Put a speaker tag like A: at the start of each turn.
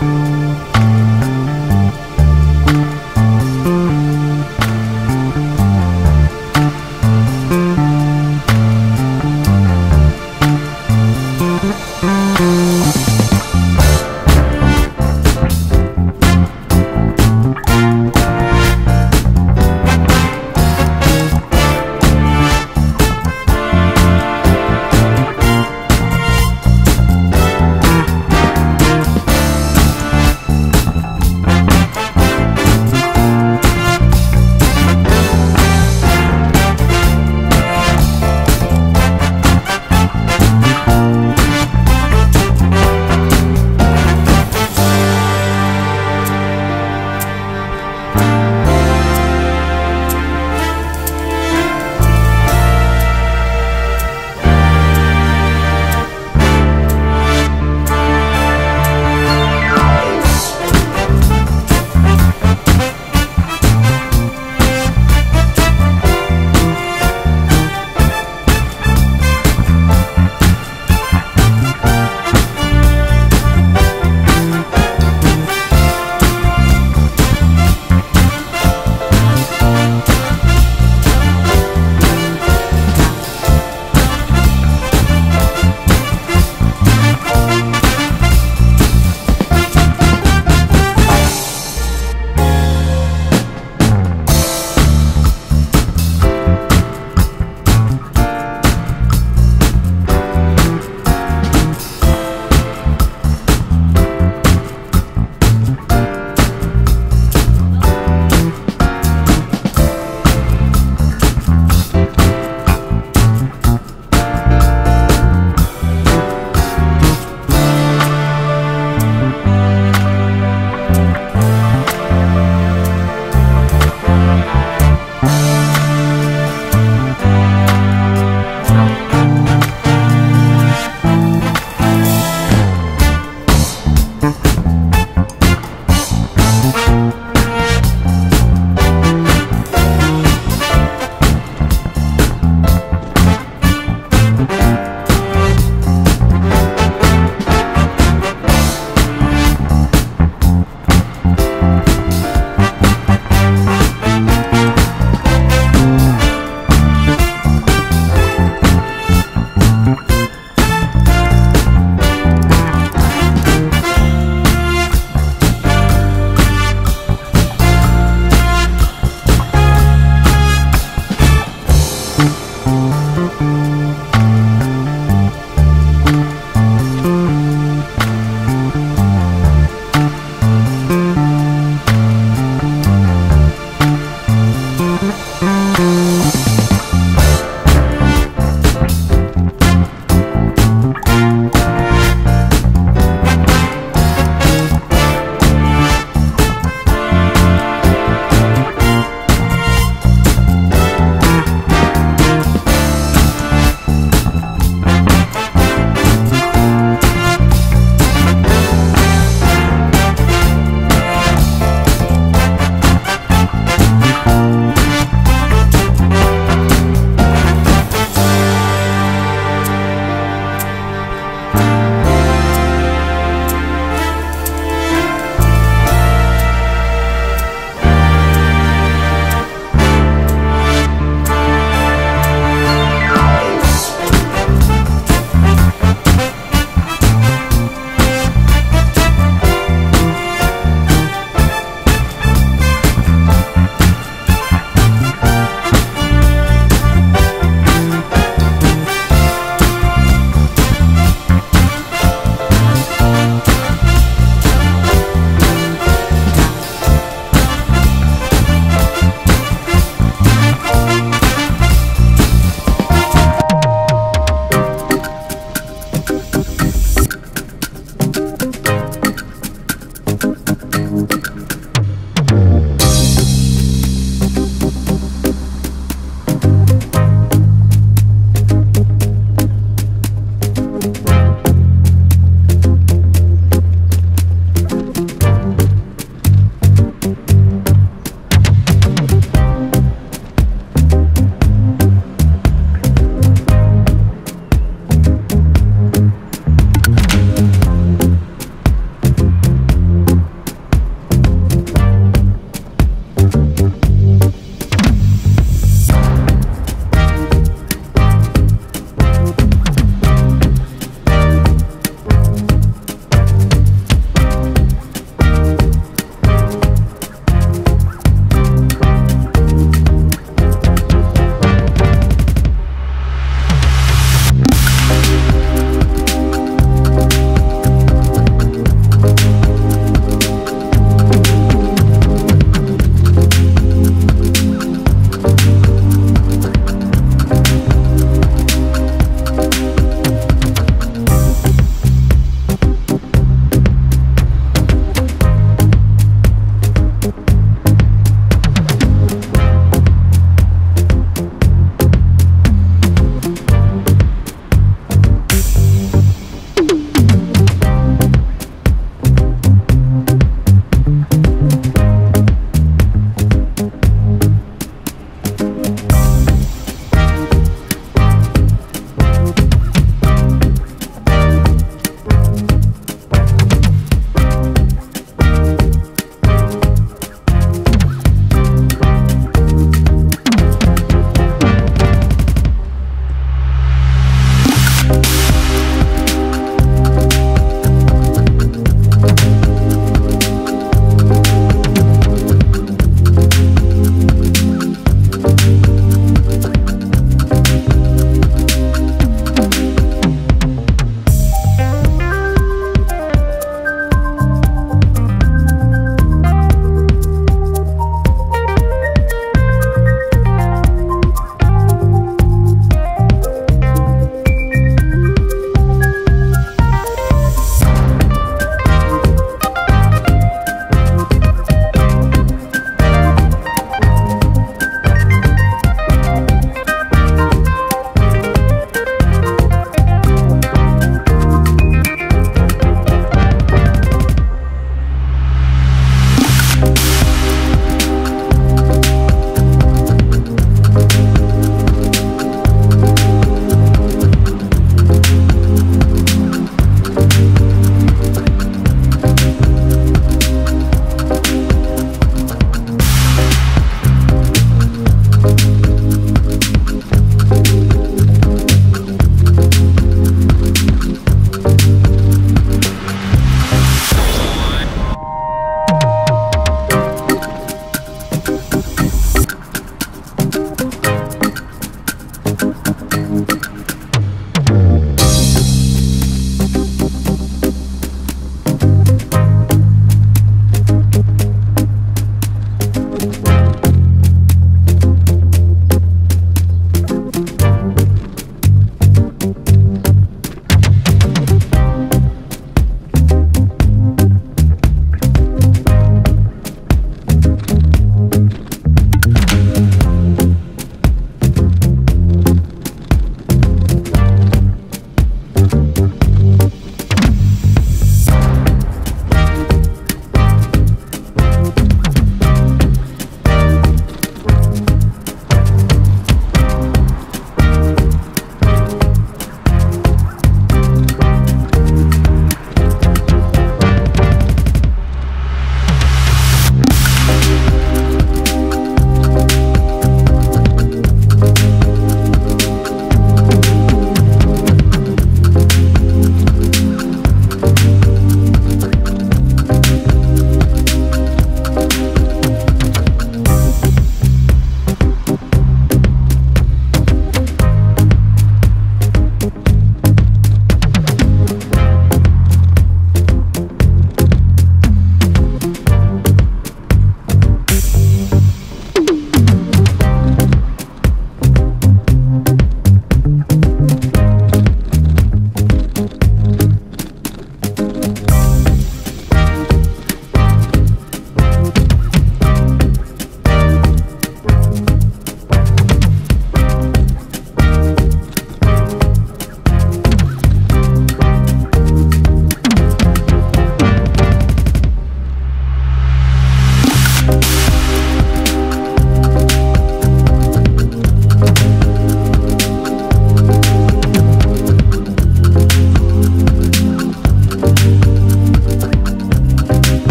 A: Música